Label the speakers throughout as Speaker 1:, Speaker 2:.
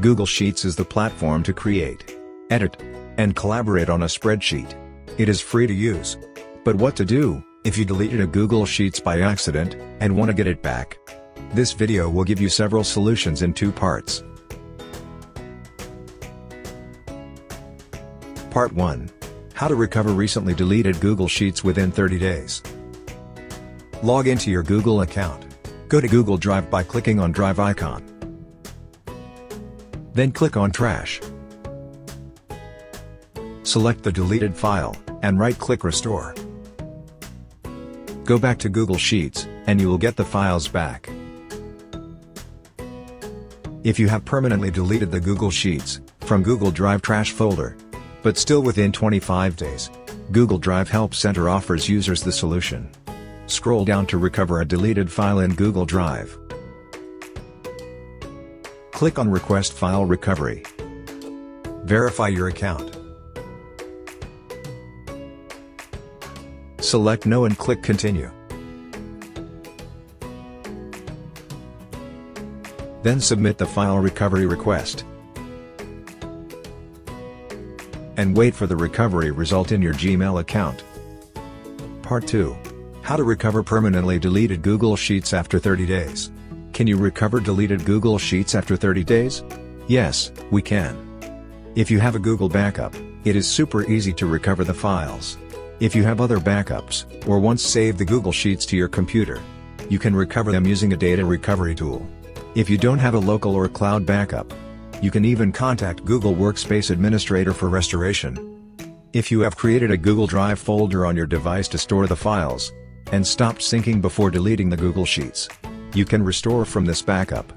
Speaker 1: Google Sheets is the platform to create, edit, and collaborate on a spreadsheet. It is free to use. But what to do, if you deleted a Google Sheets by accident, and want to get it back? This video will give you several solutions in two parts. Part 1. How to recover recently deleted Google Sheets within 30 days. Log into your Google account. Go to Google Drive by clicking on Drive icon. Then click on Trash. Select the deleted file, and right-click Restore. Go back to Google Sheets, and you will get the files back. If you have permanently deleted the Google Sheets, from Google Drive Trash folder, but still within 25 days, Google Drive Help Center offers users the solution. Scroll down to recover a deleted file in Google Drive. Click on Request File Recovery. Verify your account. Select No and click Continue. Then submit the file recovery request. And wait for the recovery result in your Gmail account. Part 2 how to recover permanently deleted Google Sheets after 30 days. Can you recover deleted Google Sheets after 30 days? Yes, we can. If you have a Google backup, it is super easy to recover the files. If you have other backups, or once saved the Google Sheets to your computer, you can recover them using a data recovery tool. If you don't have a local or cloud backup, you can even contact Google Workspace Administrator for restoration. If you have created a Google Drive folder on your device to store the files, and stopped syncing before deleting the Google Sheets. You can restore from this backup.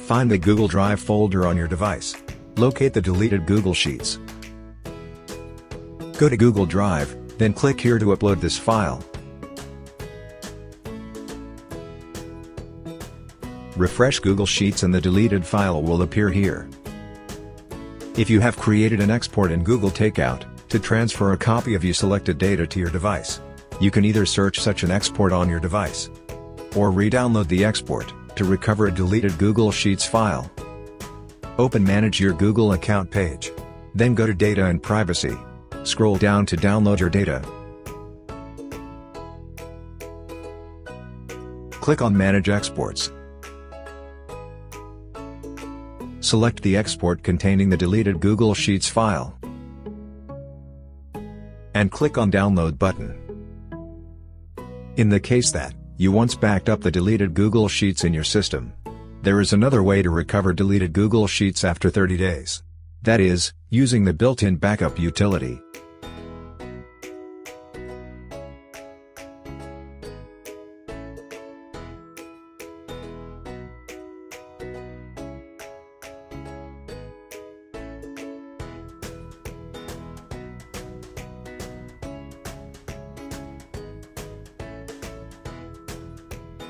Speaker 1: Find the Google Drive folder on your device. Locate the deleted Google Sheets. Go to Google Drive, then click here to upload this file. Refresh Google Sheets and the deleted file will appear here. If you have created an export in Google Takeout, to transfer a copy of you selected data to your device, you can either search such an export on your device or re-download the export to recover a deleted Google Sheets file. Open Manage your Google account page. Then go to Data and Privacy. Scroll down to download your data. Click on Manage Exports. Select the export containing the deleted Google Sheets file. And click on Download button. In the case that, you once backed up the deleted Google Sheets in your system. There is another way to recover deleted Google Sheets after 30 days. That is, using the built-in backup utility.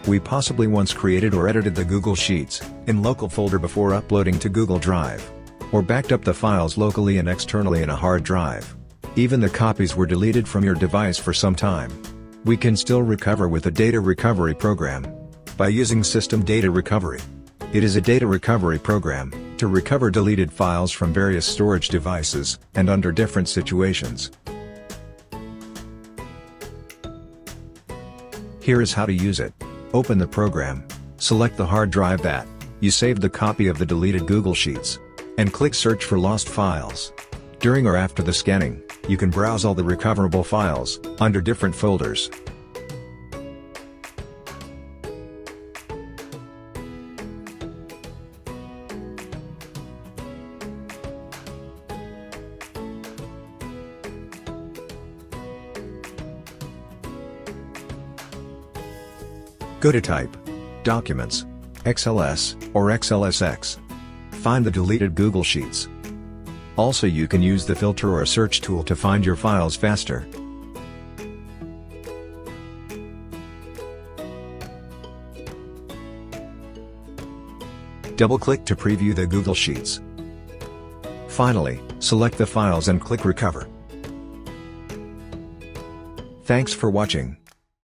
Speaker 1: We possibly once created or edited the Google Sheets, in local folder before uploading to Google Drive. Or backed up the files locally and externally in a hard drive. Even the copies were deleted from your device for some time. We can still recover with a data recovery program. By using Cisdem Data Recovery. It is a data recovery program, to recover deleted files from various storage devices, and under different situations. Here is how to use it. Open the program, select the hard drive that you saved the copy of the deleted Google Sheets, and click Search for lost files. During or after the scanning, you can browse all the recoverable files, under different folders. Go to Type, Documents, XLS, or XLSX. Find the deleted Google Sheets. Also you can use the filter or search tool to find your files faster. Double-click to preview the Google Sheets. Finally, select the files and click Recover. Thanks for watching.